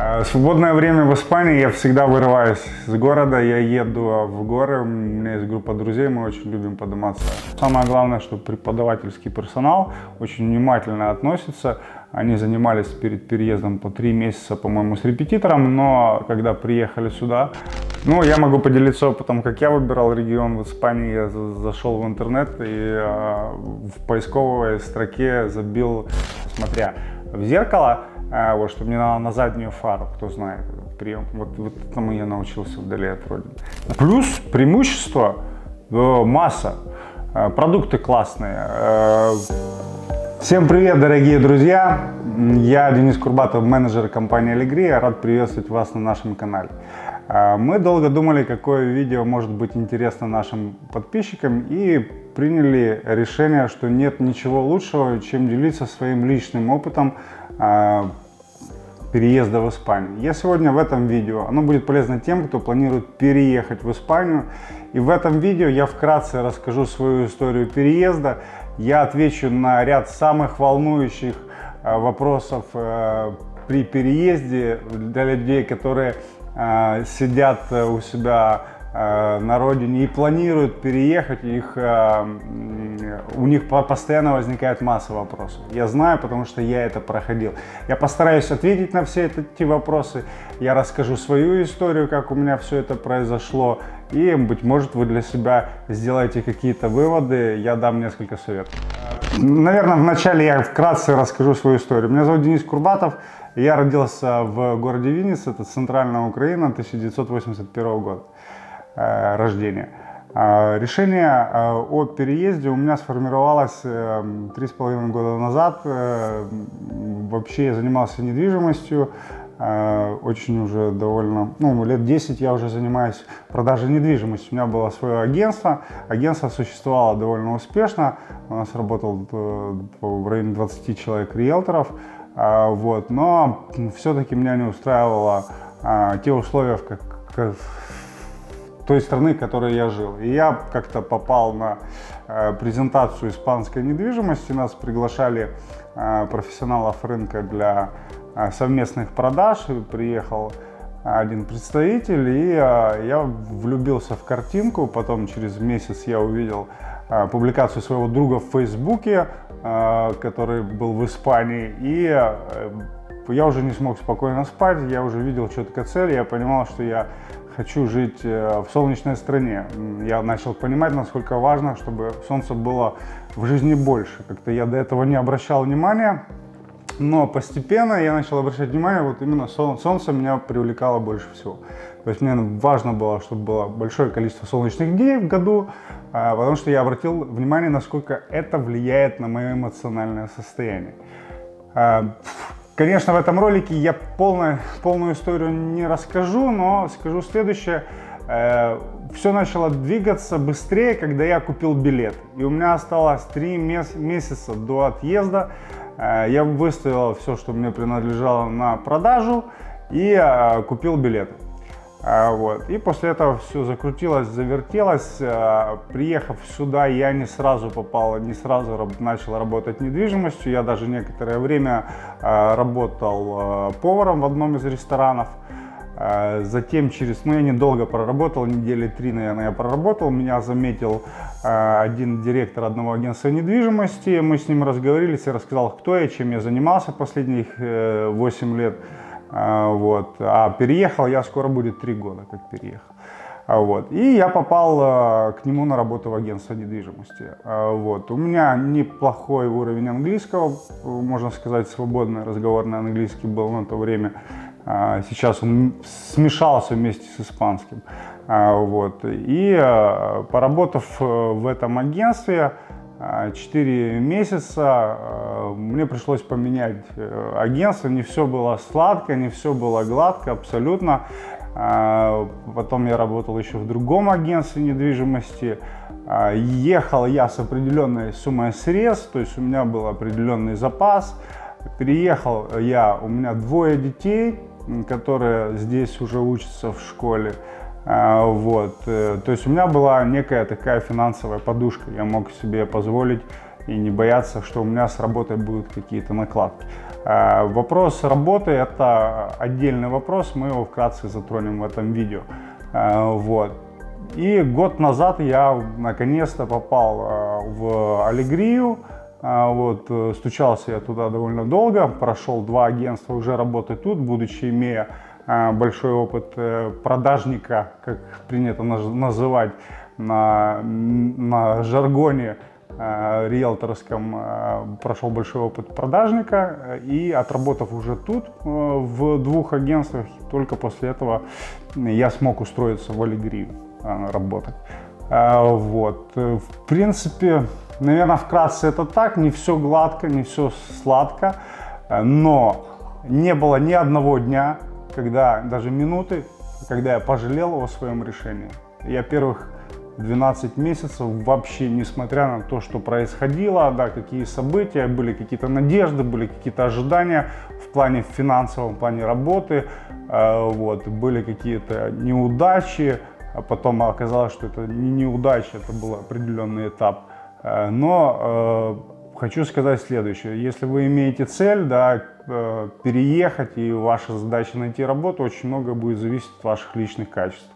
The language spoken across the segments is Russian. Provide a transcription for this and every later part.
А, Свободное время в Испании я всегда вырываюсь из города, я еду в горы, у меня есть группа друзей, мы очень любим подниматься. Самое главное, что преподавательский персонал очень внимательно относится. Они занимались перед переездом по три месяца, по-моему, с репетитором, но когда приехали сюда, ну, я могу поделиться опытом, как я выбирал регион в Испании. Я за- зашел в интернет и э, в поисковой строке забил, смотря в зеркало, э, вот, что мне надо на заднюю фару, кто знает прием. Вот, вот этому я научился вдали от родины. Плюс преимущество э, масса. Э, Продукты классные. Э, Всем привет, дорогие друзья! Я Денис Курбатов, менеджер компании Allegria. Рад приветствовать вас на нашем канале. А, Мы долго думали, какое видео может быть интересно нашим подписчикам и приняли решение, что нет ничего лучшего, чем делиться своим личным опытом а, переезда в Испанию. Я сегодня в этом видео, оно будет полезно тем, кто планирует переехать в Испанию. И в этом видео я вкратце расскажу свою историю переезда. Я отвечу на ряд самых волнующих э, вопросов э, при переезде для людей, которые сидят э, у себя э, на родине и планируют переехать, их, э, у них по- постоянно возникает масса вопросов. Я знаю, потому что я это проходил. Я постараюсь ответить на все эти вопросы. Я расскажу свою историю, как у меня все это произошло. И, быть может, вы для себя сделаете какие-то выводы. Я дам несколько советов. Наверное, вначале я вкратце расскажу свою историю. Меня зовут Денис Курбатов. Я родился в городе Винниц, это центральная Украина, 1981 года э, рождения. А, Решение э, о переезде у меня сформировалось э, три с половиной года назад. Э, Вообще я занимался недвижимостью, э, очень уже довольно, ну, лет 10 я уже занимаюсь продажей недвижимости. У меня было свое агентство, агентство существовало довольно успешно, у нас работал э, в районе 20 человек риэлторов, вот, но все-таки меня не устраивало а, те условия, в как, как- той страны, в которой я жил. И я как-то попал на э, презентацию испанской недвижимости. Нас приглашали э, профессионалов рынка для э, совместных продаж. Приехал один представитель, и я влюбился в картинку. Потом через месяц я увидел публикацию своего друга в Фейсбуке, э, который был в Испании. И э, я уже не смог спокойно спать, я уже видел четко цель, я понимал, что я хочу жить э, в солнечной стране. Я начал понимать, насколько важно, чтобы солнца было в жизни больше. Как-то я до этого не обращал внимания, но постепенно я начал обращать внимание, вот именно сол- солнце меня привлекало больше всего. То есть мне важно было, чтобы было большое количество солнечных дней в году, а, потому что я обратил внимание, насколько это влияет на мое эмоциональное состояние. А, Конечно, в этом ролике я полную, полную историю не расскажу, но скажу следующее. Все начало двигаться быстрее, когда я купил билет. И у меня осталось три мес- месяца до отъезда. Э, Я выставил все, что мне принадлежало на продажу и э, купил билеты. А, Вот. И после этого все закрутилось, завертелось. А, Приехав сюда, я не сразу попал, не сразу начал работать недвижимостью. Я даже некоторое время а, работал поваром в одном из ресторанов. Затем через, ну я недолго проработал, недели три, наверное, я проработал. Меня заметил один директор одного агентства недвижимости. Мы с ним разговорились, я рассказал, кто я, чем я занимался последних э, 8 лет. А, Вот. А переехал я, скоро будет три года, как переехал. А, Вот. И я попал а, к нему на работу в агентство недвижимости. Вот. У меня неплохой уровень английского, можно сказать, свободный разговорный английский был на то время. Сейчас он смешался вместе с испанским. Вот. И поработав э, в этом агентстве, 4 месяца э, мне пришлось поменять э, агентство. Не все было сладко, не все было гладко, абсолютно. Потом я работал еще в другом агентстве недвижимости. Ехал я с определенной суммой средств, то есть у меня был определенный запас. Переехал я, у меня двое детей, которые здесь уже учатся в школе. А, Вот. э, То есть у меня была некая такая финансовая подушка. Я мог себе позволить и не бояться, что у меня с работой будут какие-то накладки. Э, вопрос работы – это отдельный вопрос, мы его вкратце затронем в этом видео. Э, вот. И год назад я наконец-то попал в Аллегрию, вот, стучался я туда довольно долго, прошел два агентства, уже работаю тут, будучи имея большой опыт продажника, как принято называть на, на жаргоне э, риэлторском э, прошел большой опыт продажника и отработав уже тут э, в двух агентствах, только после этого я смог устроиться в Алигрию работать. Вот. В принципе, наверное, вкратце это так, не все гладко, не все сладко, но не было ни одного дня, когда, даже минуты, когда я пожалел о своем решении. Я первых 12 месяцев вообще, несмотря на то, что происходило, да, какие события, были какие-то надежды, были какие-то ожидания в плане финансовом, в плане работы, э, вот, были какие-то неудачи, а потом оказалось, что это не неудача, это был определенный этап. Э, но э, хочу сказать следующее. Если вы имеете цель, да, э, переехать и ваша задача найти работу, очень много будет зависеть от ваших личных качеств.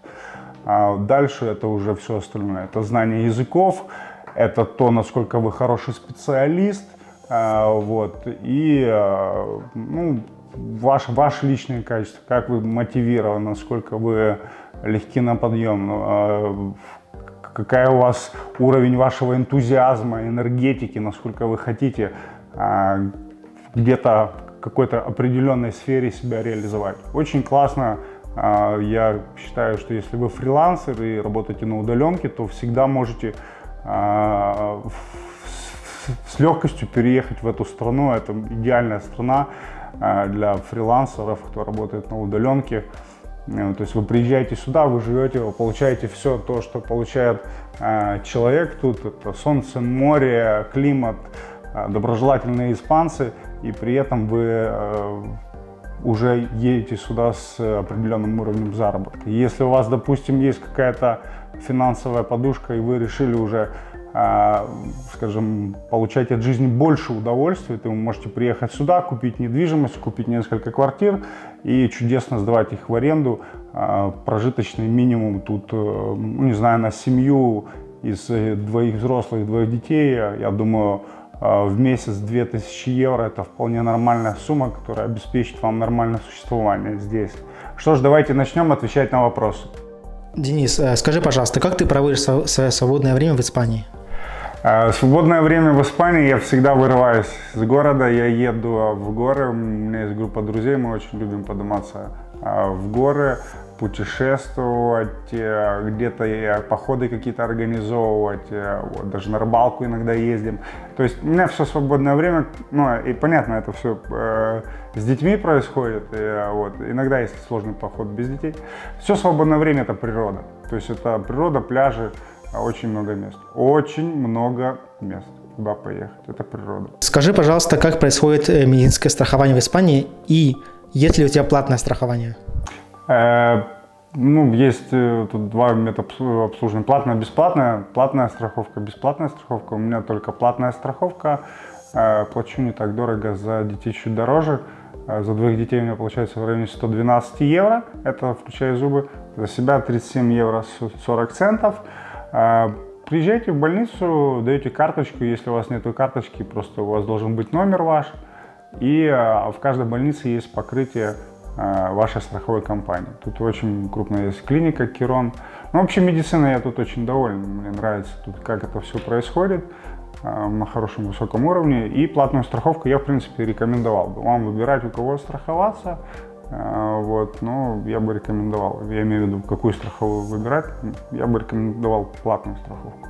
А дальше это уже все остальное. Это знание языков, это то, насколько вы хороший специалист, а, вот, и а, ну, ваш, ваше личное качество, как вы мотивированы, насколько вы легки на подъем, какая у вас уровень вашего энтузиазма, энергетики, насколько вы хотите где-то в какой-то определенной сфере себя реализовать. Очень классно а, я считаю, что если вы фрилансер и работаете на удаленке, то всегда можете а, с легкостью переехать в эту страну. Это идеальная страна а, для фрилансеров, кто работает на удаленке. Э, то есть вы приезжаете сюда, вы живете, вы получаете все то, что получает человек тут. Это солнце, море, климат, доброжелательные испанцы. И при этом вы э, уже едете сюда с определенным уровнем заработка. Если у вас, допустим, есть какая-то финансовая подушка, и вы решили уже, скажем, получать от жизни больше удовольствия, то вы можете приехать сюда, купить недвижимость, купить несколько квартир и чудесно сдавать их в аренду. А, прожиточный минимум тут, э, ну, не знаю, на семью из двоих взрослых, двоих детей, я думаю, а, в месяц 2000 евро это вполне нормальная сумма, которая обеспечит вам нормальное существование здесь. Что ж, давайте начнем отвечать на вопросы. Денис, э, скажи, пожалуйста, как ты проводишь свое свободное время в Испании? А, свободное время в Испании я всегда вырываюсь из города, я еду в горы, у меня есть группа друзей, мы очень любим подниматься а, в горы, путешествовать, э, где-то походы какие-то организовывать, э, вот, даже на рыбалку иногда ездим. То есть у меня все свободное время, ну и понятно, это все э, с детьми происходит, и, э, вот, иногда есть сложный поход без детей. Все свободное время это природа, то есть это природа, пляжи, очень много мест, очень много мест куда поехать. Это природа. Скажи, пожалуйста, как происходит медицинское страхование в Испании и есть ли у тебя платное страхование? Э, ну, есть э, тут два метода обслуживания. Платная, бесплатная. Платная страховка, бесплатная страховка. У меня только платная страховка. Э, плачу не так дорого, за детей чуть дороже. За двоих детей у меня получается в районе 112 евро, это включая зубы. За себя 37 евро 40 центов. Приезжайте в больницу, даете карточку, если у вас нет карточки, просто у вас должен быть номер ваш. И в каждой больнице есть покрытие Э, вашей страховой компании. Тут очень крупная есть клиника Кирон. Ну, вообще медицина я тут очень доволен. Мне нравится тут, как это все происходит на хорошем высоком уровне. И платную страховку я, в принципе, рекомендовал бы вам выбирать, у кого страховаться. Э, вот, но я бы рекомендовал, я имею в виду, какую страховую выбирать, я бы рекомендовал платную страховку.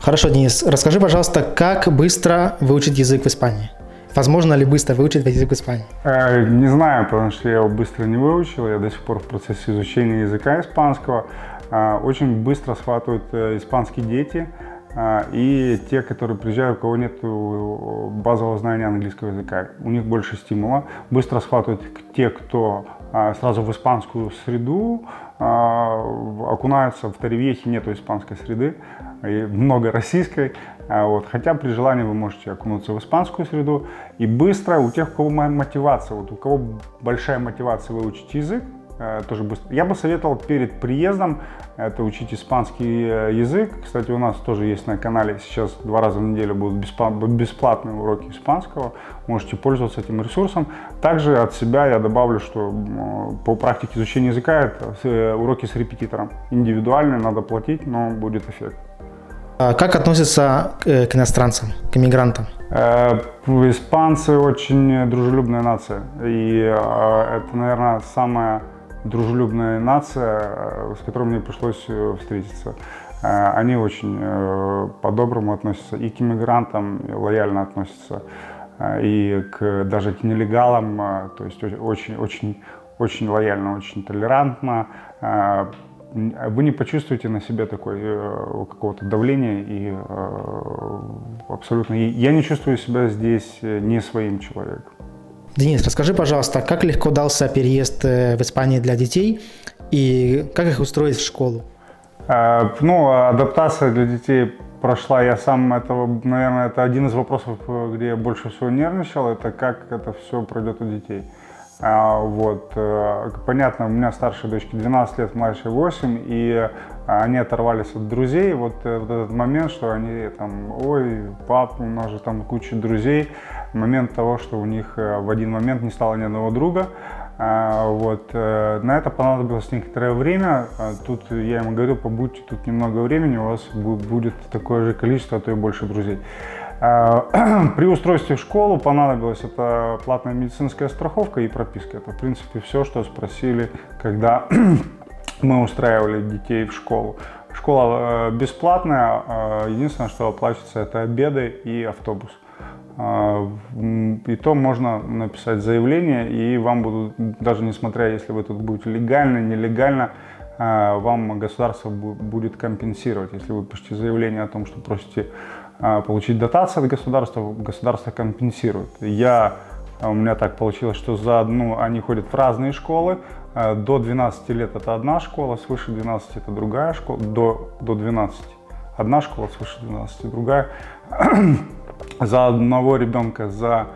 Хорошо, Денис, расскажи, пожалуйста, как быстро выучить язык в Испании? Возможно ли быстро выучить язык в Испании? Э, не знаю, потому что я его быстро не выучил. Я до сих пор в процессе изучения языка испанского. Э, очень быстро схватывают э, испанские дети и те, которые приезжают, у кого нет базового знания английского языка. У них больше стимула. Быстро схватывают те, кто сразу в испанскую среду окунаются. В Таревехе нету испанской среды, и много российской. Вот. Хотя при желании вы можете окунуться в испанскую среду и быстро, у тех, у кого мотивация, вот у кого большая мотивация выучить язык, Э, тоже быстро. Я бы советовал перед приездом это учить испанский э, язык. Кстати, у нас тоже есть на канале сейчас два раза в неделю будут бесплатные уроки испанского. Можете пользоваться этим ресурсом. Также от себя я добавлю, что по практике изучения языка это э, уроки с репетитором. Индивидуальные, надо платить, но будет эффект. А как относятся к иностранцам, к иммигрантам? Испанцы очень дружелюбная нация. И это, наверное, самая дружелюбная нация, э, с которой мне пришлось э, встретиться. Э, они очень по-доброму относятся и к иммигрантам, и лояльно относятся, и к даже к нелегалам, то есть очень, очень, очень лояльно, очень толерантно. Вы не почувствуете на себе такой какого-то давления и абсолютно. Я не чувствую себя здесь не своим человеком. Денис, расскажи, пожалуйста, как легко дался переезд э, в Испании для детей и как их устроить в школу? Э, ну, адаптация для детей прошла. Я сам этого, наверное, это один из вопросов, где я больше всего нервничал, это как это все пройдет у детей. А, вот, э, понятно, у меня старшей дочке 12 лет, младшей 8, и они оторвались от друзей. Вот, вот этот момент, что они там, ой, пап, у нас же там куча друзей, момент того, что у них э, в один момент не стало ни одного друга. А, вот. Э, на это понадобилось некоторое время. А тут я ему говорю, побудьте тут немного времени, у вас будет такое же количество, а то и больше друзей. А, при устройстве в школу понадобилась это платная медицинская страховка и прописка. Это, в принципе, все, что спросили, когда мы устраивали детей в школу. Школа э, бесплатная, единственное, что оплачивается, это обеды и автобус. А, и то можно написать заявление, и вам будут, даже несмотря, если вы тут будете легально, нелегально, а, вам государство будет компенсировать. Если вы пишете заявление о том, что просите а, получить дотацию от государства, государство компенсирует. Я, у меня так получилось, что за одну они ходят в разные школы. До 12 лет это одна школа, свыше 12 это другая школа, до, до 12 одна школа, свыше 12 другая за одного ребенка за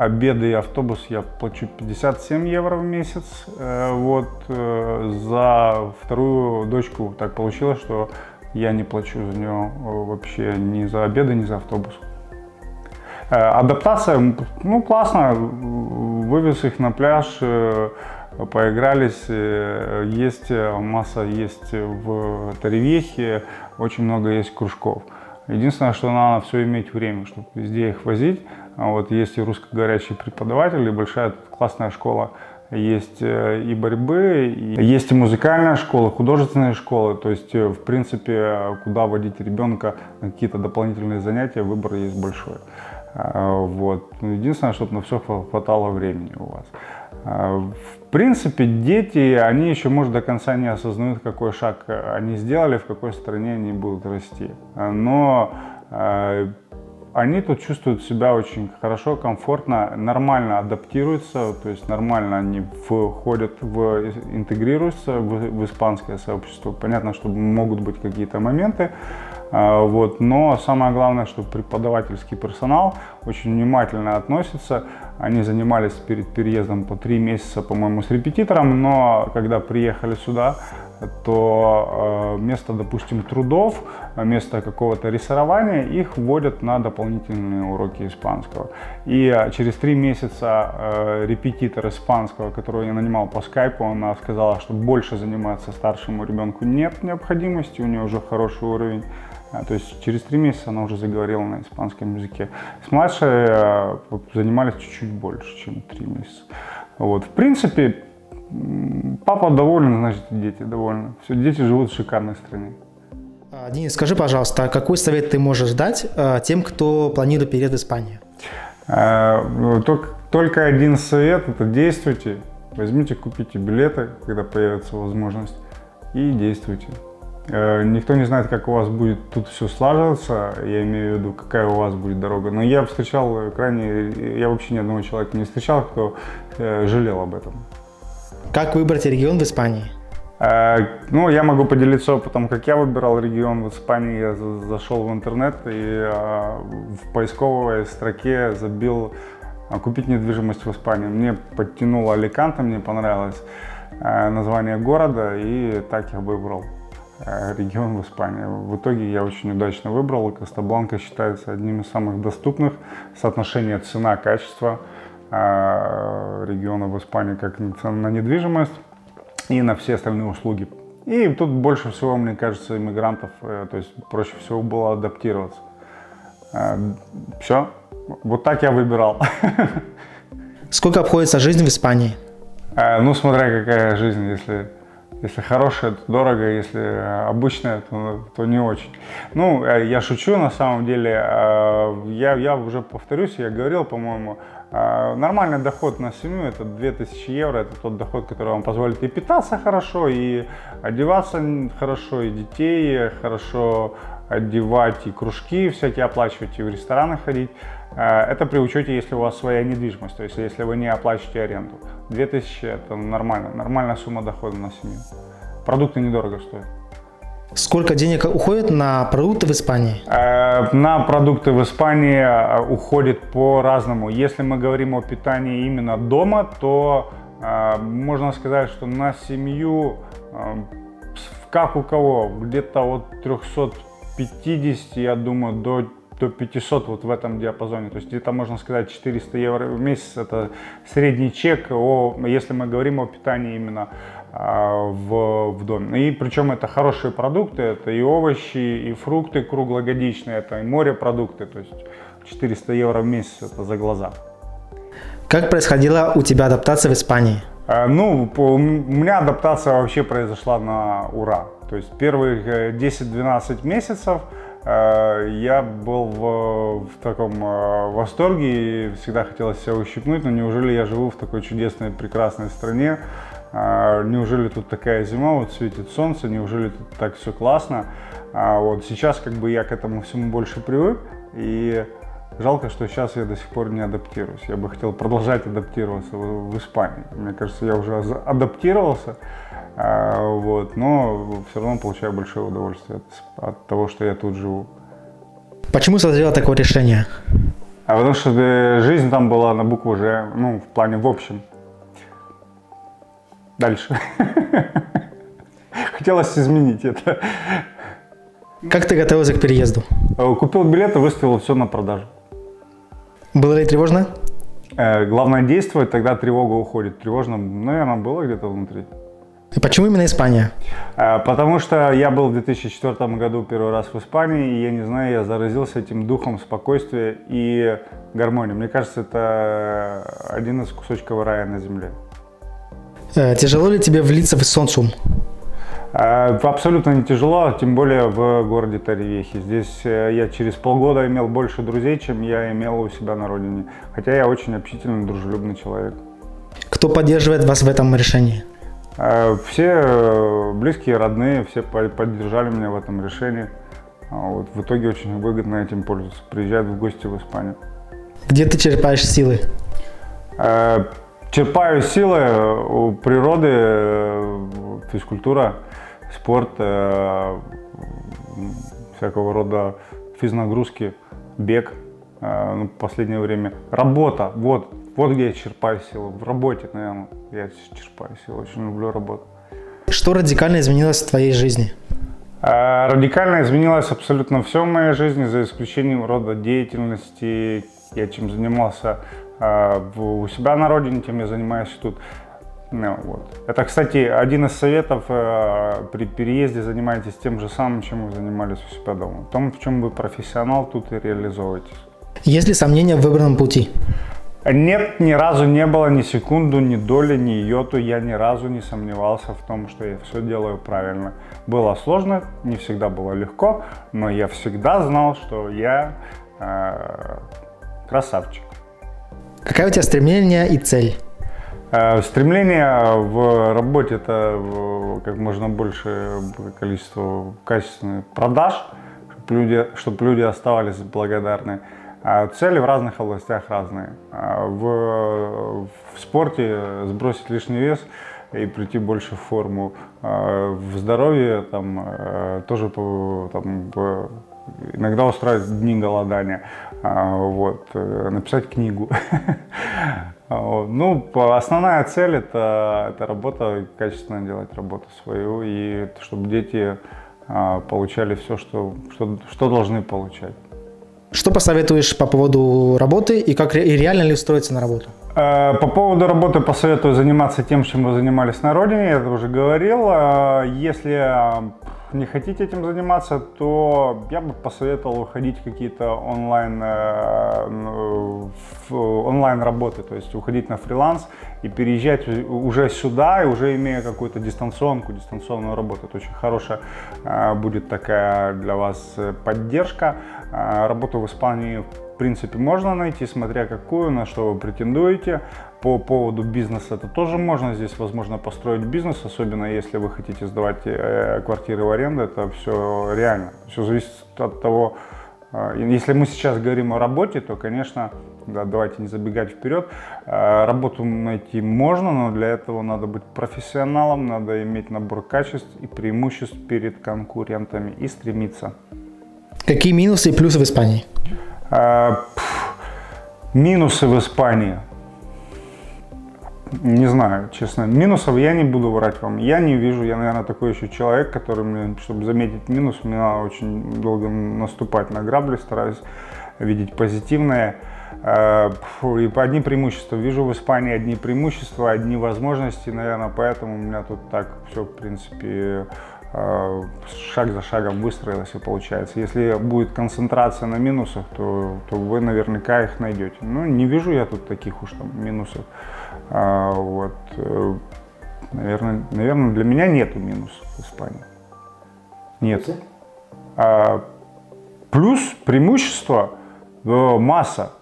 обеды и автобус я плачу 57 евро в месяц. Э, вот э, за вторую дочку так получилось, что я не плачу за нее э, вообще ни за обеды, ни за автобус. Адаптация, ну классно, вывез их на пляж, поигрались, есть масса есть в Таревехе, очень много есть кружков. Единственное, что надо все иметь время, чтобы везде их возить. А вот есть и русскоговорящие преподаватели, большая классная школа есть э, и борьбы, и есть и музыкальная школа, художественные школы. То есть, э, в принципе, куда водить ребенка на какие-то дополнительные занятия, выбор есть большой. А, вот. Единственное, чтобы на все хватало времени у вас. А, в принципе, дети, они еще, может, до конца не осознают, какой шаг они сделали, в какой стране они будут расти. Но а, они тут чувствуют себя очень хорошо, комфортно, нормально адаптируются, то есть нормально они входят в, интегрируются в, в испанское сообщество. Понятно, что могут быть какие-то моменты, а, вот. Но самое главное, что преподавательский персонал очень внимательно относится. Они занимались перед переездом по три месяца, по-моему, с репетитором, но когда приехали сюда, то э, вместо, допустим, трудов, вместо какого-то рисования их вводят на дополнительные уроки испанского. И э, через три месяца э, репетитор испанского, которого я нанимал по скайпу, она сказала, что больше заниматься старшему ребенку нет необходимости, у нее уже хороший уровень то есть через три месяца она уже заговорила на испанском языке. С младшей э, занимались чуть-чуть больше, чем три месяца. Вот. В принципе, папа доволен, значит дети довольны. Все, дети живут в шикарной стране. А, Денис, скажи, пожалуйста, а какой совет ты можешь дать э, тем, кто планирует переезд в Испанию? Э, только, только один совет – это действуйте. Возьмите, купите билеты, когда появится возможность, и действуйте. Э, никто не знает, как у вас будет тут все слаживаться, я имею в виду, какая у вас будет дорога. Но я встречал крайне, я вообще ни одного человека не встречал, кто э, жалел об этом. Как выбрать регион в Испании? Э, ну, я могу поделиться опытом, как я выбирал регион в Испании. Я зашел в интернет и э, в поисковой строке забил купить недвижимость в Испании. Мне подтянуло Аликанте, мне понравилось название города, и так я выбрал регион в Испании. В итоге я очень удачно выбрал. Кастабланка считается одним из самых доступных. Соотношение цена-качество региона в Испании как на недвижимость и на все остальные услуги. И тут больше всего, мне кажется, иммигрантов, э, то есть проще всего было адаптироваться. Э, Все. Вот так я выбирал. Сколько обходится жизнь в Испании? Э, ну, смотря какая жизнь, если если хорошая, то дорого, если обычная, то, то не очень. Ну, я шучу на самом деле. Я, я уже повторюсь, я говорил, по-моему, нормальный доход на семью это 2000 евро, это тот доход, который вам позволит и питаться хорошо, и одеваться хорошо, и детей хорошо одевать, и кружки всякие оплачивать, и в рестораны ходить. А, это при учете, если у вас своя недвижимость, то есть если вы не оплачиваете аренду. 2000 это нормально, нормальная сумма дохода на семью. Продукты недорого стоят. Сколько денег уходит на продукты в Испании? Э, на продукты в Испании э, уходит по-разному. Если мы говорим о питании именно дома, то э, можно сказать, что на семью, как у кого, где-то от 350, я думаю, до до 500 вот в этом диапазоне. То есть где-то можно сказать 400 евро в месяц это средний чек, о, если мы говорим о питании именно а, в, в доме. И причем это хорошие продукты, это и овощи, и фрукты круглогодичные, это и морепродукты, то есть 400 евро в месяц это за глаза. Как происходила у тебя адаптация в Испании? А, ну, у меня адаптация вообще произошла на ура. То есть первые 10-12 э, месяцев я был в, в таком э, восторге и всегда хотелось себя ущипнуть, но неужели я живу в такой чудесной, прекрасной стране, а, неужели тут такая зима, вот светит солнце, неужели тут так все классно. А вот сейчас как бы я к этому всему больше привык, и жалко, что сейчас я до сих пор не адаптируюсь. Я бы хотел продолжать адаптироваться в, Испании. Мне кажется, я уже адаптировался, а, вот, но все равно получаю большое удовольствие от, от того, что я тут живу. Почему созрело такое решение? А потому что э, жизнь там была на букву Ж, ну, в плане в общем. Дальше. Хотелось изменить это. Как ты готовился к переезду? Э, купил билеты, выставил все на продажу. Было ли тревожно? Э, главное действовать, тогда тревога уходит. Тревожно, наверное, было где-то внутри. И почему именно Испания? Э, потому что я был в 2004 году первый раз в Испании, и я не знаю, я заразился этим духом спокойствия и гармонии. Мне кажется, это один из кусочков рая на земле. Э, тяжело ли тебе влиться в социум? Э, абсолютно не тяжело, тем более в городе Таревехи. Здесь я через полгода имел больше друзей, чем я имел у себя на родине. Хотя я очень общительный, дружелюбный человек. Кто поддерживает вас в этом решении? Все близкие, родные, все поддержали меня в этом решении. А вот в итоге очень выгодно этим пользоваться. Приезжают в гости в Испанию. Где ты черпаешь силы? Черпаю силы у природы, э, физкультура, спорт, э, всякого рода физнагрузки, бег э, ну, в последнее время. Работа, вот, вот где я черпаю силы. В работе, наверное, я черпаю силы. Очень люблю работу. Что радикально изменилось в твоей жизни? Радикально изменилось абсолютно все в моей жизни, за исключением рода деятельности. Я чем занимался а, у себя на родине, тем я занимаюсь тут. Ну, вот. Это, кстати, один из советов э, при переезде занимайтесь тем же самым, чем вы занимались у себя дома. В том, в чем вы профессионал, тут и реализовываетесь. Есть ли сомнения в выбранном пути? Нет, ни разу не было ни секунду, ни доли, ни йоту. Я ни разу не сомневался в том, что я все делаю правильно. Было сложно, не всегда было легко, но я всегда знал, что я э, красавчик. Какая у тебя стремление и цель? Э, стремление в работе это как можно больше количество качественных продаж, чтобы люди, чтобы люди оставались благодарны. Цели в разных областях разные. А в, в спорте сбросить лишний вес и прийти больше в форму. А, в здоровье там тоже там, иногда устраивать дни голодания, вот, э, написать книгу. Ну, основная цель это, это работа, качественно делать работу свою, и чтобы дети получали все, что, что, что должны получать. Что посоветуешь по поводу работы и как и реально ли устроиться на работу? Э, по поводу работы посоветую заниматься тем, чем вы занимались на родине, я это уже говорил. Э, если не хотите этим заниматься, то я бы посоветовал уходить в какие-то онлайн, э, онлайн работы, то есть уходить на фриланс и переезжать уже сюда, и уже имея какую-то дистанционку, дистанционную работу. Это очень хорошая будет такая для вас поддержка. Работу в Испании принципе, можно найти, смотря какую, на что вы претендуете. По поводу бизнеса это тоже можно. Здесь возможно построить бизнес, особенно если вы хотите сдавать э, квартиры в аренду. Это все реально. Все зависит от того, э, если мы сейчас говорим о работе, то, конечно, да, давайте не забегать вперед. Э, работу найти можно, но для этого надо быть профессионалом, надо иметь набор качеств и преимуществ перед конкурентами и стремиться. Какие минусы и плюсы в Испании? А, минусы в Испании. Не знаю, честно. Минусов я не буду врать вам. Я не вижу. Я, наверное, такой еще человек, который, мне, чтобы заметить минус, мне надо очень долго наступать на грабли, стараюсь видеть позитивное. А, и одни преимущества. Вижу в Испании одни преимущества, одни возможности, наверное, поэтому у меня тут так все, в принципе, шаг за шагом выстроилось и получается. Если будет концентрация на минусах, то, то вы наверняка их найдете. Ну, не вижу я тут таких уж там минусов. А, вот, э, наверное, наверное, для меня нету минусов в Испании. Нет. А, плюс преимущество э, масса.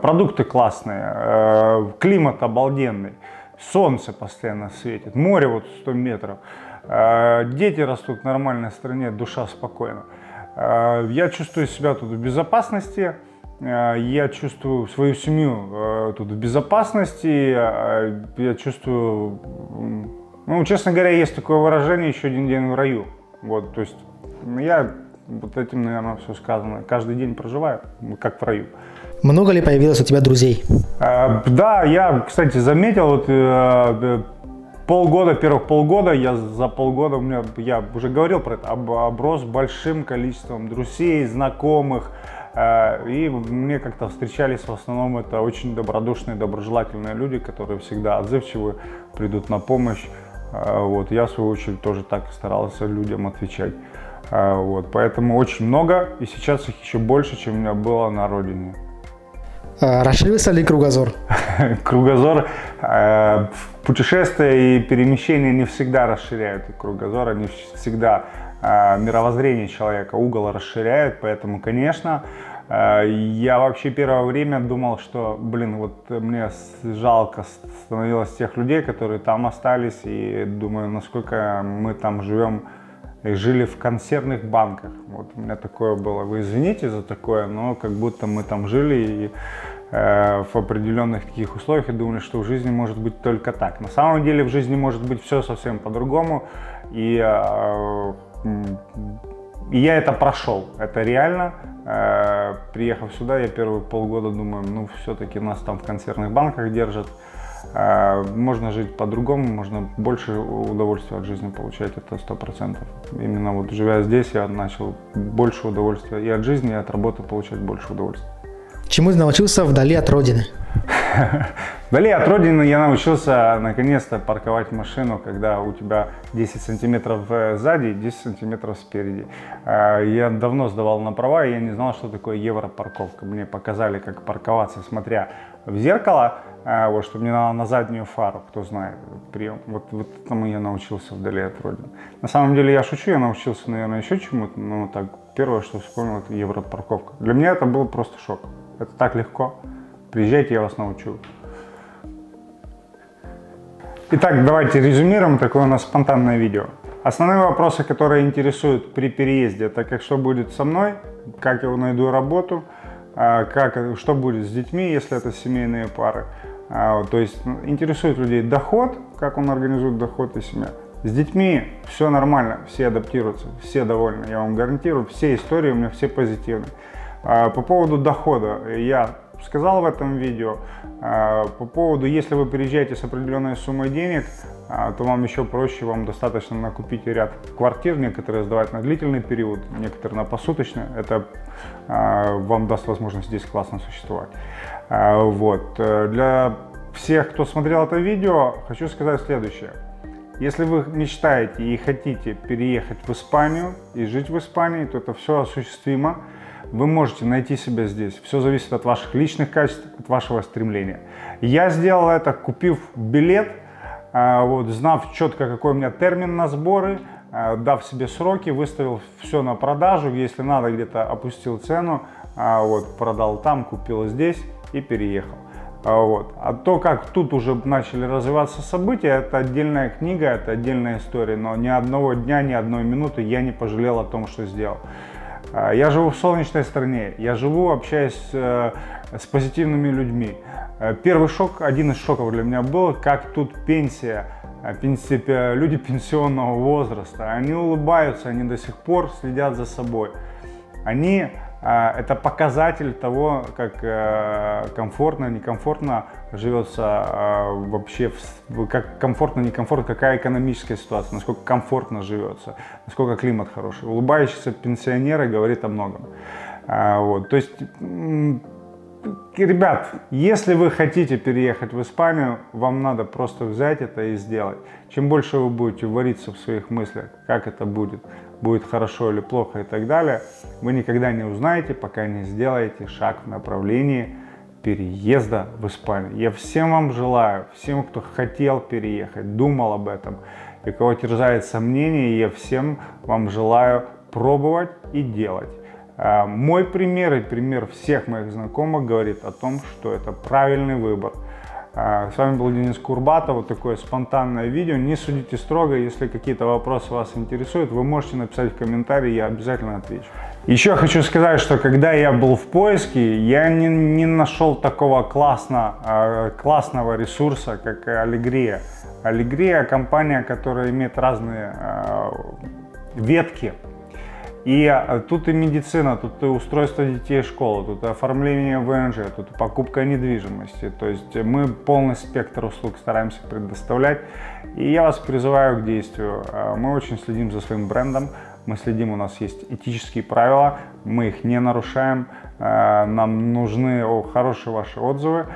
Продукты классные, климат обалденный, солнце постоянно светит, море вот 100 метров. Э, дети растут в нормальной стране, душа спокойна. Э, я чувствую себя тут в безопасности, э, я чувствую свою семью тут в безопасности, я чувствую, ну, честно говоря, есть такое выражение «еще один день в раю». Вот, то есть я вот этим, наверное, все сказано. Каждый день проживаю, как в раю. Много ли появилось у тебя друзей? Да, я, кстати, заметил, вот полгода, первых полгода, я за полгода, у меня, я уже говорил про это, об, оброс большим количеством друзей, знакомых, э, и мне как-то встречались в основном это очень добродушные, доброжелательные люди, которые всегда отзывчивы, придут на помощь. Э, вот, я, в свою очередь, тоже так старался людям отвечать. Э, вот, поэтому очень много, и сейчас их еще больше, чем у меня было на родине. Расширился ли кругозор? Кругозор, э, путешествия и перемещения не всегда расширяют кругозор, они всегда э, мировоззрение человека, угол расширяют, поэтому, конечно, э, я вообще первое время думал, что, блин, вот мне жалко становилось тех людей, которые там остались, и думаю, насколько мы там живем жили в консервных банках. Вот у меня такое было. Вы извините за такое, но как будто мы там жили и э, в определенных таких условиях и думали, что в жизни может быть только так. На самом деле в жизни может быть все совсем по-другому. И, э, и я это прошел. Это реально. Э, приехав сюда, я первые полгода думаю, ну все-таки нас там в консервных банках держат. А, можно жить по-другому, можно больше удовольствия от жизни получать, это сто процентов. Именно вот живя здесь, я начал больше удовольствия и от жизни, и от работы получать больше удовольствия. Чему ты научился вдали от родины? Вдали от родины я научился наконец-то парковать машину, когда у тебя 10 сантиметров э, сзади и 10 сантиметров спереди. А, я давно сдавал на права, и я не знал, что такое европарковка. Мне показали, как парковаться, смотря в зеркало, а, вот, что мне надо на заднюю фару, кто знает прием. Вот, вот этому я научился вдали от родины. На самом деле я шучу, я научился, наверное, еще чему-то, но так первое, что вспомнил, это европарковка. Для меня это был просто шок. Это так легко. Приезжайте, я вас научу. Итак, давайте резюмируем такое у нас спонтанное видео. Основные вопросы, которые интересуют при переезде, это как что будет со мной, как я найду работу, а, как, что будет с детьми, если это семейные пары, А, то есть ну, интересует людей доход, как он организует доход и семья. С детьми все нормально, все адаптируются, все довольны. Я вам гарантирую, все истории у меня все позитивные. А, по поводу дохода, я сказал в этом видео. А, по поводу, если вы приезжаете с определенной суммой денег, а, то вам еще проще, вам достаточно накупить ряд квартир, некоторые сдавать на длительный период, некоторые на посуточный. Это вам даст возможность здесь классно существовать. Вот. Для всех, кто смотрел это видео, хочу сказать следующее. Если вы мечтаете и хотите переехать в Испанию и жить в Испании, то это все осуществимо. Вы можете найти себя здесь. Все зависит от ваших личных качеств, от вашего стремления. Я сделал это, купив билет, а, вот, знав четко, какой у меня термин на сборы, а, дав себе сроки, выставил все на продажу, если надо, где-то опустил цену, а, вот, продал там, купил здесь и переехал. Вот. А то, как тут уже начали развиваться события, это отдельная книга, это отдельная история. Но ни одного дня, ни одной минуты я не пожалел о том, что сделал. А, я живу в солнечной стране, я живу, общаясь э, с позитивными людьми. Э, первый шок, один из шоков для меня был, как тут пенсия, э, пенсия люди пенсионного возраста, они улыбаются, они до сих пор следят за собой. Они это показатель того, как э, комфортно, некомфортно живется а, вообще, как комфортно, некомфортно, какая экономическая ситуация, насколько комфортно живется, насколько климат хороший. Улыбающиеся пенсионеры говорит о многом. А, вот, то есть, ребят, если вы хотите переехать в Испанию, вам надо просто взять это и сделать. Чем больше вы будете вариться в своих мыслях, как это будет, будет хорошо или плохо и так далее, вы никогда не узнаете, пока не сделаете шаг в направлении переезда в Испанию. Я всем вам желаю, всем, кто хотел переехать, думал об этом, и кого терзает сомнения, я всем вам желаю пробовать и делать. А, мой пример и пример всех моих знакомых говорит о том, что это правильный выбор – с вами был Денис Курбатов, вот такое спонтанное видео. Не судите строго, если какие-то вопросы вас интересуют, вы можете написать в комментарии, я обязательно отвечу. Еще хочу сказать, что когда я был в поиске, я не, не нашел такого классно, а, классного ресурса, как Allegria. Allegria компания, которая имеет разные а, ветки и а, тут и медицина, тут и устройство детей в школу, тут и оформление ВНЖ, тут и покупка недвижимости. То есть мы полный спектр услуг стараемся предоставлять. И я вас призываю к действию. А, мы очень следим за своим брендом, мы следим, у нас есть этические правила, мы их не нарушаем, а, нам нужны хорошие ваши отзывы.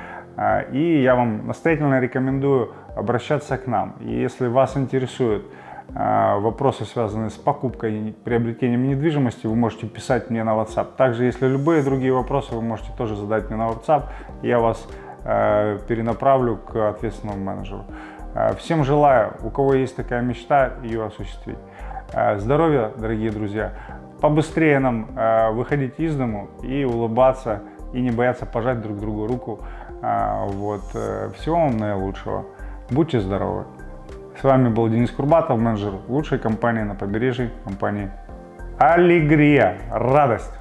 И я вам настоятельно рекомендую обращаться к нам. И если вас интересует вопросы, связанные с покупкой и приобретением недвижимости, вы можете писать мне на WhatsApp. Также, если любые другие вопросы, вы можете тоже задать мне на WhatsApp, я вас э, перенаправлю к ответственному менеджеру. Э, всем желаю, у кого есть такая мечта, ее осуществить. Э, здоровья, дорогие друзья. Побыстрее нам выходить из дому и улыбаться, и не бояться пожать друг другу руку. Вот. Всего вам наилучшего. Будьте здоровы. С вами был Денис Курбатов, менеджер лучшей компании на побережье, компании Аллегрия. Радость!